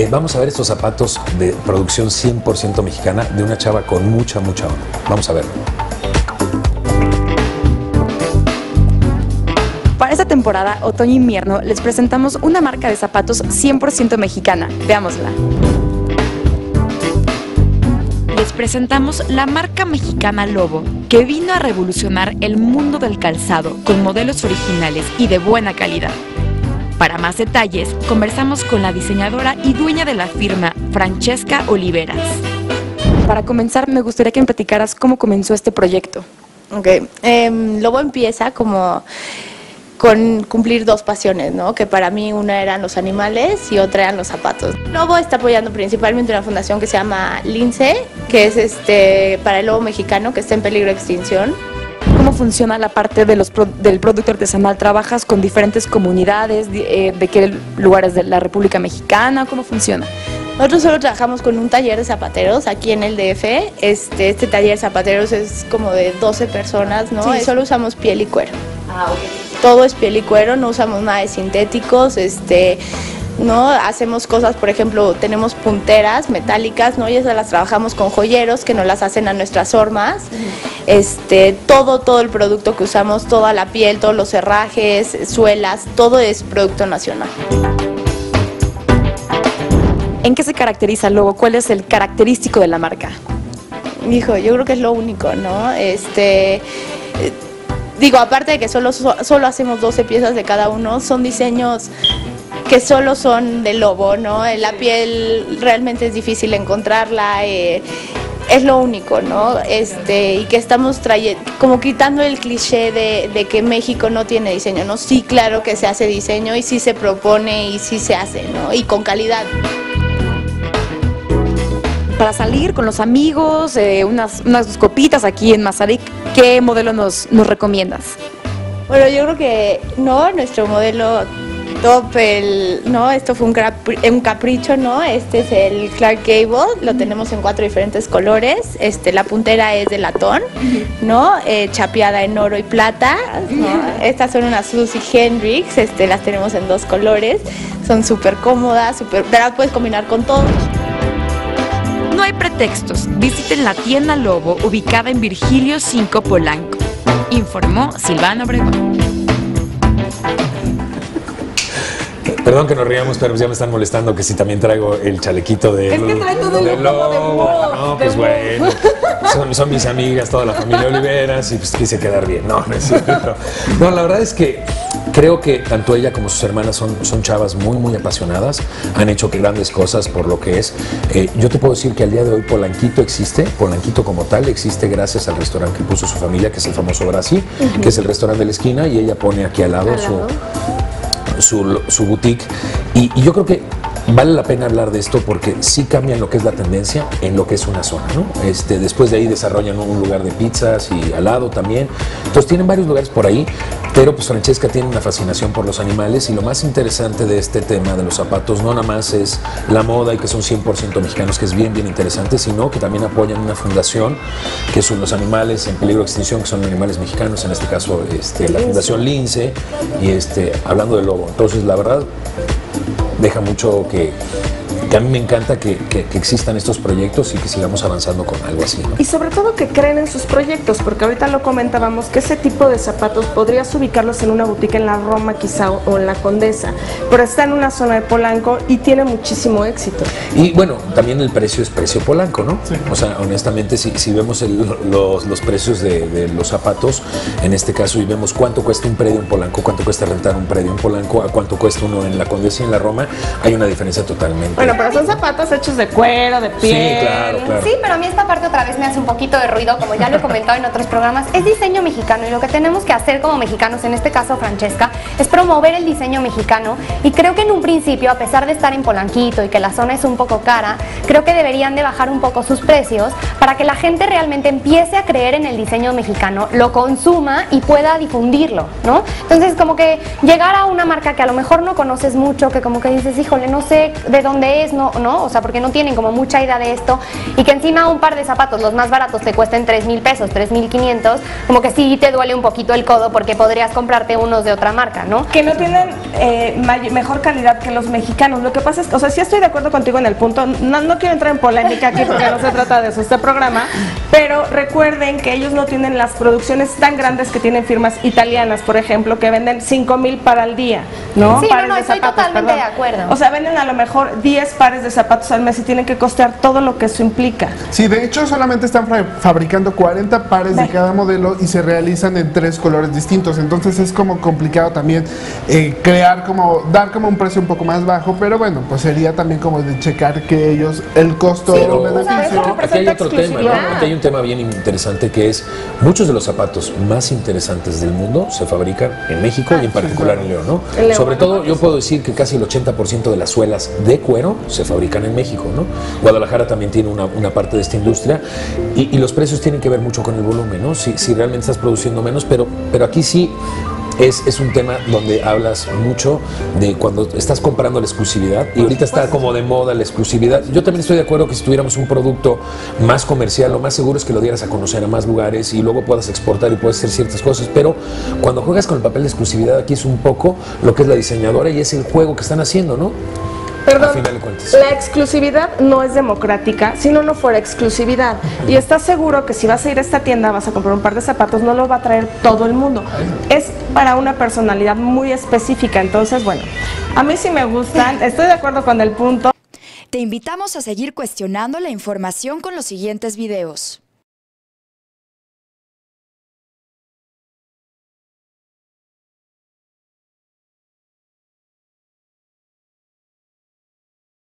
Eh, vamos a ver estos zapatos de producción 100% mexicana de una chava con mucha, mucha onda. Vamos a verlo. Para esta temporada, otoño-invierno, les presentamos una marca de zapatos 100% mexicana. Veámosla. Les presentamos la marca mexicana Lobo, que vino a revolucionar el mundo del calzado con modelos originales y de buena calidad. Para más detalles, conversamos con la diseñadora y dueña de la firma, Francesca Oliveras. Para comenzar, me gustaría que me platicaras cómo comenzó este proyecto. Ok, em, Lobo empieza como con cumplir dos pasiones, ¿no? Que para mí una eran los animales y otra eran los zapatos. Lobo está apoyando principalmente una fundación que se llama Lince, que es este para el lobo mexicano que está en peligro de extinción. ¿Cómo funciona la parte de los pro- del producto artesanal? ¿Trabajas con diferentes comunidades? Eh, ¿De qué lugares de la República Mexicana? ¿Cómo funciona? Nosotros solo trabajamos con un taller de zapateros aquí en el DF. Este, este taller de zapateros es como de 12 personas, ¿no? Sí. Solo usamos piel y cuero. Todo es piel y cuero, no usamos nada de sintéticos, este, ¿no? Hacemos cosas, por ejemplo, tenemos punteras metálicas, ¿no? Y esas las trabajamos con joyeros que nos las hacen a nuestras hormas. Este, todo, todo el producto que usamos, toda la piel, todos los herrajes, suelas, todo es producto nacional. ¿En qué se caracteriza Lobo? ¿Cuál es el característico de la marca? Hijo, yo creo que es lo único, ¿no? Este, digo, aparte de que solo, so- solo hacemos 12 piezas de cada uno, son diseños que solo son de lobo, ¿no? La piel realmente es difícil encontrarla, eh, es lo único, ¿no? Este, y que estamos trayendo, como quitando el cliché de, de que México no tiene diseño, ¿no? Sí, claro que se hace diseño y sí se propone y sí se hace, ¿no? Y con calidad. Para salir con los amigos, eh, unas, unas copitas aquí en Mazarik, ¿qué modelo nos, nos recomiendas? Bueno, yo creo que no, nuestro modelo top, el, no, esto fue un, capri- un capricho, ¿no? Este es el Clark Gable, lo tenemos en cuatro diferentes colores, este, la puntera es de latón, ¿no? Eh, chapeada en oro y plata, ¿no? Estas son unas Susie Hendrix, este, las tenemos en dos colores, son súper cómodas, súper, las puedes combinar con todo. No hay pretextos. Visiten la tienda Lobo ubicada en Virgilio 5 Polanco. Informó Silvano Obregón. Perdón que nos riamos, pero ya me están molestando que si también traigo el chalequito de. Es que trae todo el de No, pues bueno. Son, son mis amigas, toda la familia Oliveras, y pues quise quedar bien. No, no es cierto. No, la verdad es que creo que tanto ella como sus hermanas son, son chavas muy, muy apasionadas. Han hecho grandes cosas por lo que es. Eh, yo te puedo decir que al día de hoy Polanquito existe, Polanquito como tal existe gracias al restaurante que puso su familia, que es el famoso Brasil, que es el restaurante de la esquina, y ella pone aquí al lado, su su, su boutique. Y, y yo creo que vale la pena hablar de esto porque sí cambian lo que es la tendencia en lo que es una zona, ¿no? Este, después de ahí desarrollan un lugar de pizzas y al lado también. Entonces tienen varios lugares por ahí, pero pues Francesca tiene una fascinación por los animales y lo más interesante de este tema de los zapatos no nada más es la moda y que son 100% mexicanos, que es bien, bien interesante, sino que también apoyan una fundación que son los animales en peligro de extinción, que son animales mexicanos, en este caso este, la Fundación Lince, y este, hablando de lobo. Entonces, la verdad, deja mucho que, que a mí me encanta que, que- que existan estos proyectos y que sigamos avanzando con algo así. ¿no? Y sobre todo que creen en sus proyectos, porque ahorita lo comentábamos que ese tipo de zapatos podrías ubicarlos en una boutique en la Roma quizá o en la Condesa, pero está en una zona de Polanco y tiene muchísimo éxito. Y bueno, también el precio es precio polanco, ¿no? O sea, honestamente, si, si vemos el- los, los precios de, de los zapatos, en este caso, y vemos cuánto cuesta un predio en Polanco, cuánto cuesta rentar un predio en Polanco, a cuánto cuesta uno en la Condesa y en la Roma, hay una diferencia totalmente. Bueno, pero son zapatos hechos de cuero, de sí, piel. claro, claro. Sí, pero a mí esta parte otra vez me hace un poquito de ruido, como ya lo he comentado en otros programas, es diseño mexicano y lo que tenemos que hacer como mexicanos, en este caso Francesca, es promover el diseño mexicano y creo que en un principio, a pesar de estar en Polanquito y que la zona es un poco cara, creo que deberían de bajar un poco sus precios para que la gente realmente empiece a creer en el diseño mexicano, lo consuma y pueda difundirlo, ¿no? Entonces como que llegar a una marca que a lo mejor no conoces mucho, que como que dices, híjole, no sé de dónde es, no, ¿no? O sea, porque no tienen como mucha idea de esto y que encima un par de zapatos, los más baratos, te cuesten 3 mil pesos, 3 mil 500, como que sí te duele un poquito el codo porque podrías comprarte unos de otra marca, ¿no? Que no tienen eh, mejor calidad que los mexicanos. Lo que pasa es, o sea, sí estoy de acuerdo contigo en el punto, no, no quiero entrar en polémica aquí porque no se trata de eso este programa, pero recuerden que ellos no tienen las producciones tan grandes que tienen firmas italianas, por ejemplo, que venden 5 mil para el día, ¿no? Sí, no, Pares no, de estoy zapatos, totalmente perdón. de acuerdo. O sea, venden a lo mejor 10 pares de zapatos al mes y tienen que costear todo lo que eso implica. Sí, de hecho solamente están fabricando 40 pares de cada modelo y se realizan en tres colores distintos. Entonces es como complicado también eh, crear como, dar como un precio un poco más bajo, pero bueno, pues sería también como de checar que ellos, el costo Pero beneficio. eso aquí hay otro tema, ¿no? Aquí hay un tema bien interesante que es muchos de los zapatos más interesantes del mundo se fabrican en México y en particular en León, ¿no? En León. Sobre todo yo puedo decir que casi el 80% de las suelas de cuero se fabrican en México, ¿no? Guadalajara también tiene una, una parte de esta industria y, los precios tienen que ver mucho con el volumen, ¿no? Si, si realmente estás produciendo menos, pero, pero aquí sí es, es un tema donde hablas mucho de cuando estás comprando la exclusividad y ahorita está como de moda la exclusividad. Yo también estoy de acuerdo que si tuviéramos un producto más comercial, lo más seguro es que lo dieras a conocer a más lugares y luego puedas exportar y puedes hacer ciertas cosas, pero cuando juegas con el papel de exclusividad aquí es un poco lo que es la diseñadora y es el juego que están haciendo, ¿no? Perdón, A final de cuentas. la exclusividad no es democrática si no, no fuera exclusividad. Y estás seguro que si vas a ir a esta tienda, vas a comprar un par de zapatos, no lo va a traer todo el mundo. Es para una personalidad muy específica. Entonces, bueno, a mí sí me gustan, estoy de acuerdo con el punto. Te invitamos a seguir cuestionando la información con los siguientes videos.